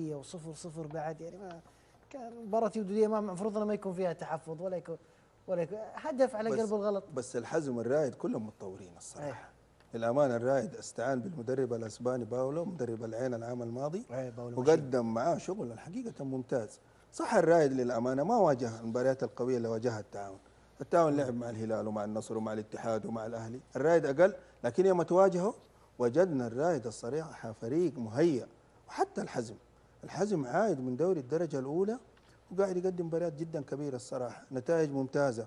وصفر صفر بعد يعني ما كان مباراة ودية ما المفروض إنه ما يكون فيها تحفظ ولا يكون ولا يكون هدف على قلب الغلط. بس الحزم الرائد كلهم متطورين الصراحة. للأمانة الرائد استعان بالمدرب الأسباني باولو مدرب العين العام الماضي باولو وقدم معاه شغل الحقيقة ممتاز. صح الرائد للأمانة ما واجه المباريات القوية اللي واجهها التعاون. التعاون لعب مع الهلال ومع النصر ومع الاتحاد ومع الأهلي. الرائد أقل لكن يوم تواجهه وجدنا الرائد الصراحه فريق مهيأ وحتى الحزم. الحزم عايد من دوري الدرجة الأولى وقاعد يقدم مباريات جدا كبيرة الصراحة. نتائج ممتازة.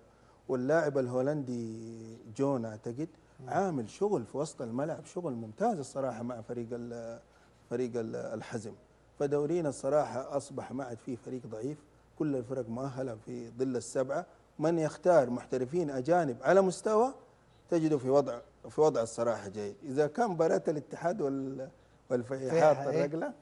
واللاعب الهولندي جون أعتقد عامل شغل في وسط الملعب شغل ممتاز الصراحة مع فريق فريق ال- الحزم. فدورينا الصراحة أصبح ما عاد فيه فريق ضعيف. كل الفرق مؤهله في ظل السبعة. من يختار محترفين أجانب على مستوى تجده في وضع في وضع الصراحة جيد. إذا كان مباراة الاتحاد وال والفيحاء فيحاء، إيه. الرجله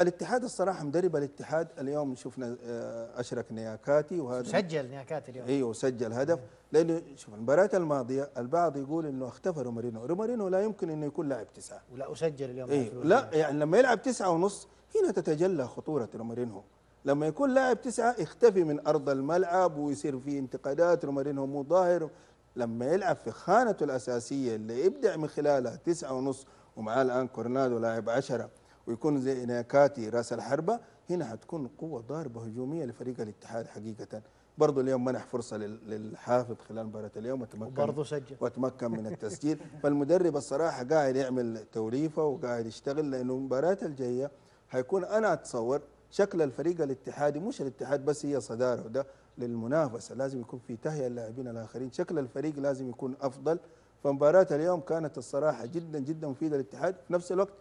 الاتحاد الصراحة مدرب الاتحاد اليوم شفنا آه، أشرك نياكاتي وهذا سجل نياكات اليوم. إيوه سجل هدف. لأنه شوف المباراة الماضية البعض يقول إنه اختفى رومارينو. رومارينو لا يمكن إنه يكون لاعب تسعة. ولا وسجل اليوم. في لا يعني لما يلعب تسعة ونص هنا تتجلى خطورة رومارينو. لما يكون لاعب تسعة يختفي من أرض الملعب ويصير في انتقادات رومارينو مو ظاهر. لما يلعب في خانته الأساسية اللي يبدع من خلالها تسعة ونص ومعاه الآن كورنادو لاعب عشرة. ويكون زي ناكاتي رأس الحربة هنا حتكون قوة ضاربة هجومية لفريق الاتحاد حقيقة. برضو اليوم منح فرصة لل- للحافظ خلال مباراة اليوم وتمكن وبرضه سجل. وتمكن من التسجيل. فالمدرب الصراحة قاعد يعمل توليفة وقاعد يشتغل لأنه المباريات الجاية حيكون أنا أتصور شكل الفريق الاتحادي مش الاتحاد بس هي صدارة وده للمنافسة. لازم يكون في تهيئة اللاعبين الآخرين. شكل الفريق لازم يكون أفضل. فمباراة اليوم كانت الصراحة جدا جدا مفيدة للاتحاد. في نفس الوقت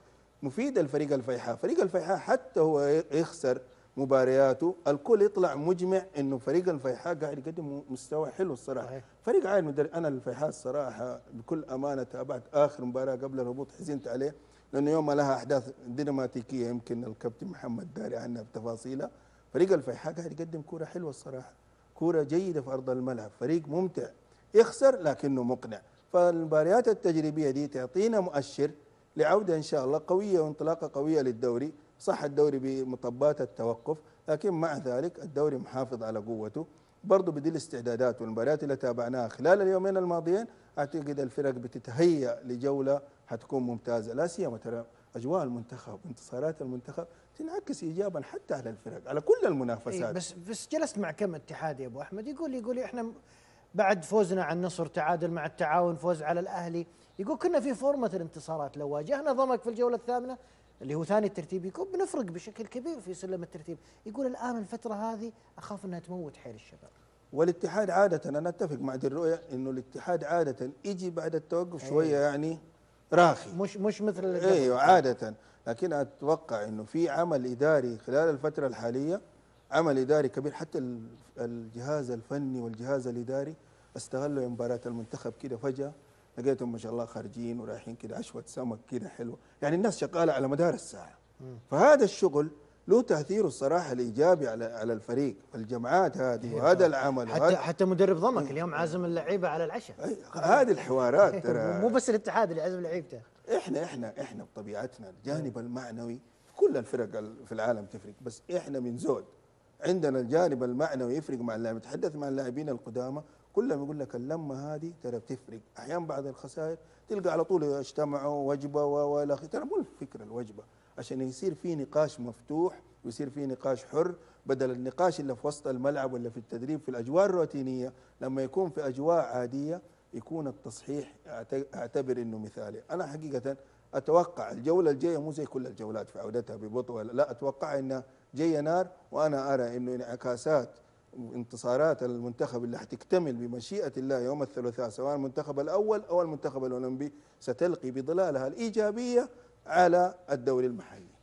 مفيده لفريق الفيحاء. فريق الفيحاء حتى هو يخسر مبارياته الكل يطلع مجمع إنه فريق الفيحاء قاعد يقدم مستوى حلو الصراحة. صحيح. فريق عائد مدرب أنا الفيحاء الصراحة بكل أمانة تابعت آخر مباراة قبل الهبوط حزنت عليه لأنه يوم لها أحداث دراماتيكيه يمكن الكابتن محمد داري عنها بتفاصيلها. فريق الفيحاء قاعد يقدم كورة حلوة الصراحة كورة جيدة في أرض الملعب فريق ممتع يخسر لكنه مقنع. فالمباريات التجريبية دي تعطينا مؤشر لعودة إن شاء الله قوية وانطلاقة قوية للدوري. صح الدوري بمطبات التوقف لكن مع ذلك الدوري محافظ على قوته. برضه بدي الاستعدادات والمباريات اللي تابعناها خلال اليومين الماضيين أعتقد الفرق بتتهيأ لجولة حتكون ممتازة. لا سيما ترى أجواء المنتخب انتصارات المنتخب تنعكس ايجابا حتى على الفرق على كل إيه المنافسات. بس بس جلست مع كم اتحاد يا أبو أحمد؟ يقول يقول إحنا بعد فوزنا على النصر تعادل مع التعاون فوز على الأهلي. يقول كنا في فورمة الانتصارات لو واجهنا ضمك في الجولة الثامنة اللي هو ثاني الترتيب يكون بنفرق بشكل كبير في سلم الترتيب. يقول الآن الفترة هذه أخاف أنها تموت حيل الشباب. والاتحاد عادة أنا أتفق مع دي الرؤية إنه الاتحاد عادة يجي بعد التوقف أيوة. شوية يعني راخي. مش مش مثل. أيوه عادة. لكن أتوقع إنه في عمل إداري خلال الفترة الحالية عمل إداري كبير. حتى ال- الجهاز الفني والجهاز الإداري استغلوا مباراة المنتخب كده فجأة. لقيتهم ما شاء الله خارجين ورايحين كده عشوة سمك كده حلوة. يعني الناس شغالة على مدار الساعة. فهذا الشغل له تأثيره الصراحة الإيجابي على على الفريق الجماعات هذه وهذا العمل حتى وهذا حتى مدرب ضمك اليوم عازم اللعيبة على العشاء. هذه الحوارات ترى. مو بس الاتحاد اللي عازم لعيبته. إحنا إحنا إحنا بطبيعتنا الجانب المعنوي كل الفرق ال- في العالم تفرق بس إحنا من زود. عندنا الجانب المعنوي يفرق مع اللاعب تحدث مع اللاعبين القدامى كلهم يقول لك اللمة هذه ترى بتفرق. أحيانا بعد الخسائر تلقى على طول اجتمعوا وجبة وإلى آخره. ترى مو الفكرة الوجبة عشان يصير في نقاش مفتوح ويصير في نقاش حر بدل النقاش اللي في وسط الملعب ولا في التدريب في الأجواء الروتينية لما يكون في أجواء عادية يكون التصحيح أعتبر إنه مثالي. أنا حقيقة أتوقع الجولة الجاية مو زي كل الجولات في عودتها ببطء لا أتوقع إنها جاية نار وأنا أرى إنه انعكاسات انتصارات المنتخب اللي حتكتمل بمشيئة الله يوم الثلاثاء سواء المنتخب الأول أو المنتخب الأولمبي ستلقي بظلالها الإيجابية على الدوري المحلي.